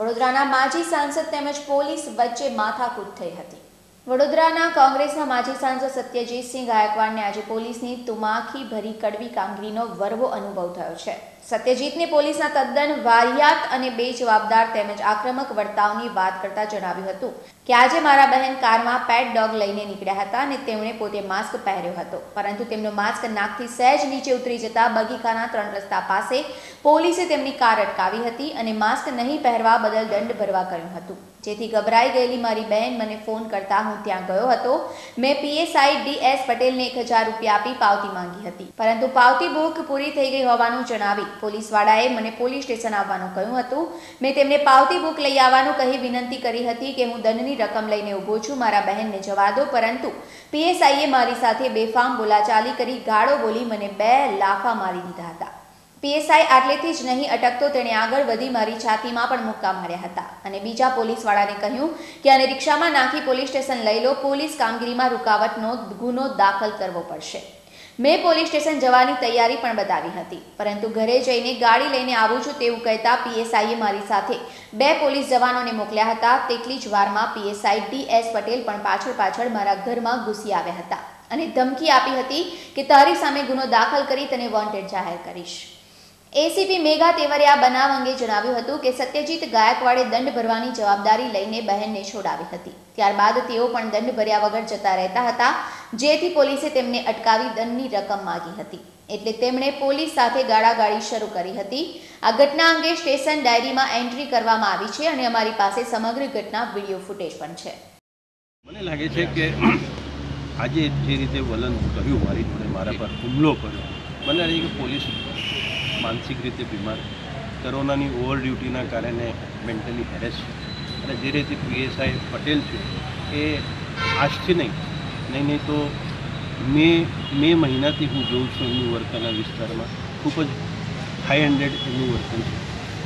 વડોદરાના માજી સાંસદ તેમજ પોલીસ વચ્ચે માથાકૂટ થઈ હતી. વડોદરાના કોંગ્રેસના માજી સાંસદ સત્યજીતસિંહ ગાયકવાડને આજે પોલીસની તુમાખી ભરી કડવી કામગીરીનો વર્વો અનુભવ થયો છે. સત્યજીતને પોલીસના તદ્દન વાહિયાત અને બેજવાબદાર તેમજ આક્રમક વર્તાવની વાત કરતા જણાવ્યું હતું કે આજે મારા બહેન કારમાં પેટ ડોગ લઈને નીકળ્યા હતા અને તેમણે પોતે માસ્ક પહેર્યો હતો. પરંતુ તેમનો માસ્ક નાકથી સહેજ નીચે ઉતરી જતા બગીકાના ત્રણ રસ્તા પાસે પોલીસે તેમની કાર અટકાવી હતી અને માસ્ક નહીં પહેરવા બદલ દંડ ભરવા કર્યું હતું. જેથી ગભરાઈ ગયેલી મારી બહેન મને ફોન કરતા હું ત્યાં ગયો હતો. મેં પીએસઆઈ ડીએસ પટેલને એક હજાર રૂપિયા આપી પાવતી માંગી હતી. પરંતુ પાવતી બુક પૂરી થઈ ગઈ હોવાનું જણાવી પોલીસવાળાએ મને પોલીસ સ્ટેશન આવવાનું કહ્યું હતું. મેં તેમને પાવતી બુક લઈ આવવાનું કહી વિનંતી કરી હતી કે હું દંડની રકમ લઈને ઊભો છું, મારા બહેનને જવા દો, પરંતુ પીએસઆઈએ મારી સાથે બેફામ બોલાચાલી કરી ગાળો બોલી મને બે લાફા મારી દીધા હતા. પીએસઆઈ આટલેથી જ નહીં અટકતો, તેણે આગળ વધી મારી છાતીમાં પણ મુક્કા માર્યા હતા. અને બીજા પોલીસવાળાને કહ્યું કે આને રિક્ષામાં નાખી પોલીસ સ્ટેશન લઈ લો, પોલીસ કામગીરીમાં રૂકાવટનો ગુનો દાખલ કરવો પડશે. મેં પોલીસ સ્ટેશન જવાની તૈયારી પણ બતાવી હતી, પરંતુ ઘરે જઈને ગાડી લઈને આવું છું તેવું કહેતા પીએસઆઈએ મારી સાથે બે પોલીસ જવાનોને મોકલ્યા હતા, તેટલી જ વારમાં પીએસઆઈ ડીએસ પટેલ પણ પાછળ પાછળ મારા ઘરમાં ઘૂસી આવ્યા હતા અને ધમકી આપી હતી કે તારી સામે ગુનો દાખલ કરી તને વોન્ટેડ જાહેર કરીશ. એસીપી મેઘા તેવરે આ બનાવ અંગે જણાવ્યું હતું કે સત્યજીત ગાયકવાડે દંડ ભરવાની જવાબદારી લઈને બહેનને છોડાવી હતી. ત્યારબાદ તેઓ પણ દંડ ભર્યા વગર જતા રહેતા હતા, જેથી પોલીસે તેમને અટકાવી દંડની રકમ માગી હતી. એટલે તેમણે પોલીસ સાથે ગાળાગાળી શરૂ કરી હતી. આ ઘટના અંગે સ્ટેશન ડાયરીમાં એન્ટ્રી કરવામાં આવી છે અને અમારી પાસે સમગ્ર ઘટના વીડિયો ફૂટેજ પણ છે. મને લાગે છે કે આજે જે રીતે વલણ કર્યું મારી જોડે, મારા પર હુમલો કર્યો, મને લાગે કે પોલીસ માનસિક રીતે બીમાર. કોરોનાની ઓવર ડ્યુટીના કારણે મેન્ટલી હેરેસ અને જે રીતે પીએસઆઈ પટેલ છે, એ આજથી નહીં નહીં નહીં તો મે મે મહિનાથી હું જોઉં છું એમનું વર્તન આ વિસ્તારમાં. ખૂબ જ હાઈ હન્ડ્રેડ એમનું વર્તન છે.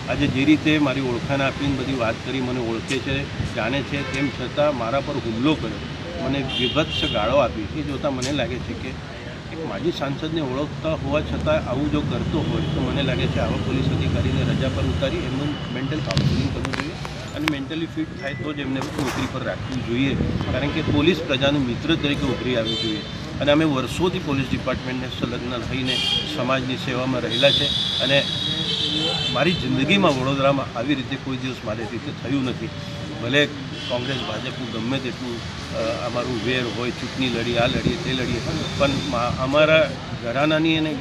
આજે જે રીતે મારી ઓળખાણ આપીને બધી વાત કરી, મને ઓળખે છે, જાણે છે, તેમ છતાં મારા પર હુમલો કર્યો. મને વિભત્સ ગાળો આપી. એ જોતાં મને લાગે છે કે એક માજી સાંસદને ઓળખતા હોવા છતાં આવું જો કરતો હોય તો મને લાગે છે આવા પોલીસ અધિકારીને રજા પર ઉતારી એમનું મેન્ટલ કાઉન્સેલિંગ કરવું જોઈએ અને મેન્ટલી ફિટ થાય તો જ એમને નોકરી પર રાખવું જોઈએ. કારણ કે પોલીસ પ્રજાનું મિત્ર તરીકે ઉભરી આવવું જોઈએ. અને અમે વર્ષોથી પોલીસ ડિપાર્ટમેન્ટને સંલગ્ન રહીને સમાજની સેવામાં રહેલા છે અને મારી જિંદગીમાં વડોદરામાં આવી રીતે કોઈ દિવસ મારી રીતે થયું નથી. ભલે કોંગ્રેસ, ભાજપનું ગમે તેટલું અમારું વેર હોય, ચૂંટણી લડી આ લડીએ, તે લડીએ. પણ અમારા ઘરાનાની અને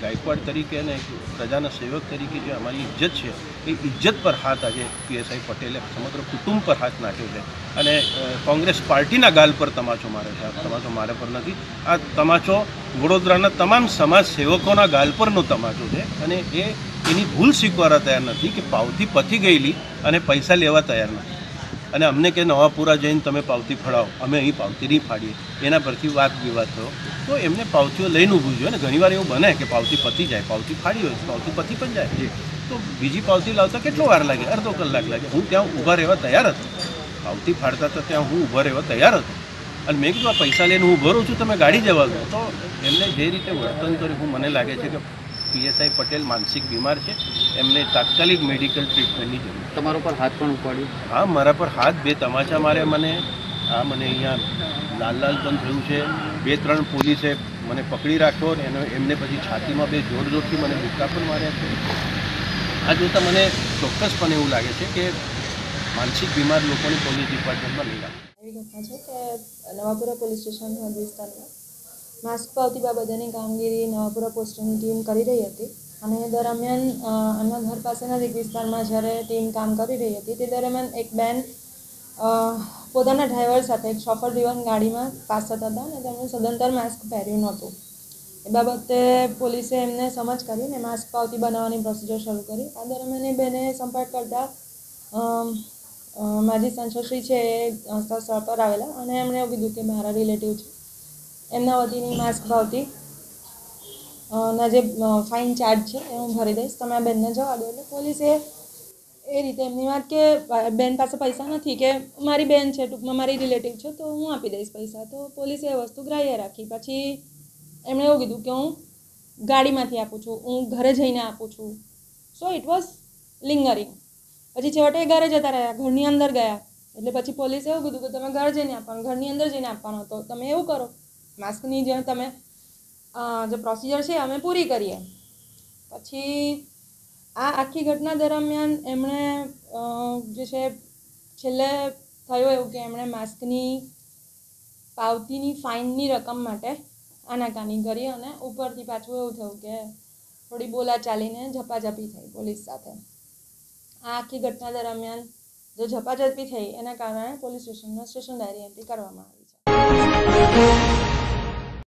ગાયકવાડ તરીકે અને પ્રજાના સેવક તરીકે જે અમારી ઇજ્જત છે, એ ઇજ્જત પર હાથ આજે પીએસઆઈ પટેલે સમગ્ર કુટુંબ પર હાથ નાખ્યો છે. અને કોંગ્રેસ પાર્ટીના ગાલ પર તમાચો મારે છે તમાચો મારે પર નથી. આ તમાચો વડોદરાના તમામ સમાજ સેવકોના ગાલ પરનો તમાચો છે અને એ એની ભૂલ સ્વીકારવા તૈયાર નથી કે પાવતી પતી ગયેલી અને પૈસા લેવા તૈયાર નથી. અને અમને કે નવાપુરા જઈને તમે પાવતી ફળાવો. અમે અહીં પાવતી નહીં ફાડીએ. એના પરથી વાત વિવાદ થયો. તો એમને પાવતીઓ લઈને ઊભું જોઈએ ને? ઘણીવાર એવું બને કે પાવતી પતી જાય પાવતી ફાડી હોય પાવતી પતી પણ જાય. તો બીજી પાવતી લાવતા કેટલો વાર લાગે? અડધો કલાક લાગે. હું ત્યાં ઊભા રહેવા તૈયાર હતો. પાવતી ફાડતા તો ત્યાં હું ઊભા રહેવા તૈયાર હતો. અને મેં કીધું આ પૈસા લઈને હું ઊભો રહું છું તમે ગાડી જવા દો. તો એમને જે રીતે વર્તન કર્યું હું મને લાગે છે કે પીએસઆઈ પટેલ માનસિક બીમાર છે એમને તાત્કાલિક મેડિકલ ટ્રીટમેન્ટની જરૂર છે. તમારા પર હાથ પણ ઉપાડ્યો? હા મારા પર હાથ બે તમાચા માર્યા મને. આ મને અહીંયા લાલ લાલ પણ થયું છે. બે ત્રણ પોલીસે મને પકડી રાખ્યો અને એને એમને પછી છાતીમાં બે જોર જોરથી મને મુક્કા પણ માર્યા છે. આ જોતાં મને ચોક્કસપણે એવું લાગે છે કે માનસિક બીમાર લોકોને પોલીસ ડિપાર્ટમેન્ટમાં લઈ રાખે. એવી ઘટના છે કે નવાપુરા પોલીસ સ્ટેશન વિસ્તારમાં માસ્ક પાવતી બાબતેની કામગીરી નવાપુરા પોસ્ટની ટીમ કરી રહી હતી. અને દરમિયાન એમના ઘર પાસેના જ એક વિસ્તારમાં જ્યારે ટીમ કામ કરી રહી હતી, તે દરમિયાન એક બેન પોતાના ડ્રાઈવર સાથે, એક શોફર ડ્રીવન ગાડીમાં પાસ થતા હતા અને તેમણે સદંતર માસ્ક પહેર્યું નહોતું. એ બાબતે પોલીસે એમને સમજ કરીને માસ્ક પાવતી બનાવવાની પ્રોસિજર શરૂ કરી. આ દરમિયાન એ બેને સંપર્ક કરતા માજી સંસદશ્રી છે એ સ્થળ પર આવેલા અને એમણે એવું કીધું કે મારા રિલેટિવ છે. એમના વતીની માસ્ક ભાવતી. ના જે ફાઇન ચાર્જ છે, એ હું ભરી દઈશ. તમે આ બેનને જવા દો. એટલે પોલીસે એ રીતે એમની વાત કે, બેન પાસે પૈસા નથી કે, મારી બેન છે, ટૂંકમાં મારી રિલેટિવ છે, તો હું આપી દઈશ પૈસા. તો પોલીસે એ વસ્તુ ગ્રાહ્ય રાખી. પછી એમણે એવું કીધું કે હું ગાડીમાંથી આપું છું. હું ઘરે જઈને આપું છું. સો ઇટ વોઝ લિંગરિંગ પછી છેવટે ઘરે જતા રહ્યા. ઘરની અંદર ગયા. એટલે પછી પોલીસે એવું કીધું કે, તમે ઘર જઈને આપવાનું. ઘરની અંદર જઈને આપવાનો હતો. તમે એવું કરો. માસ્કની જે તમે જે પ્રોસિજર છે અમે પૂરી કરીએ. પછી આ આખી ઘટના દરમિયાન એમણે જે છે, છેલ્લે થયું એવું કે એમણે માસ્કની પાવતીની ફાઇનની રકમ માટે આનાકાની કરી અને ઉપરથી પાછું એવું થયું કે થોડી બોલા ચાલીને ઝપાઝપી થઈ પોલીસ સાથે. આ આખી ઘટના દરમિયાન જો ઝપાઝપી થઈ, એના કારણે પોલીસ સ્ટેશનમાં સ્ટેશન ડાયરી એન્ટ્રી કરવામાં આવી છે.